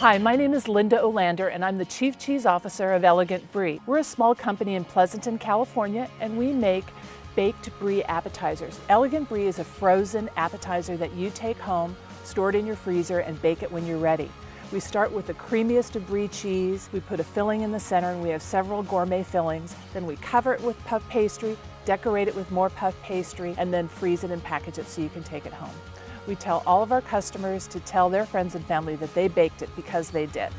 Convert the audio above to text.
Hi, my name is Linda Olander and I'm the Chief Cheese Officer of Elegant Brie. We're a small company in Pleasanton, California and we make baked brie appetizers. Elegant Brie is a frozen appetizer that you take home, store it in your freezer and bake it when you're ready. We start with the creamiest of brie cheese, we put a filling in the center and we have several gourmet fillings. Then we cover it with puff pastry, decorate it with more puff pastry, and then freeze it and package it so you can take it home. We tell all of our customers to tell their friends and family that they baked it because they did.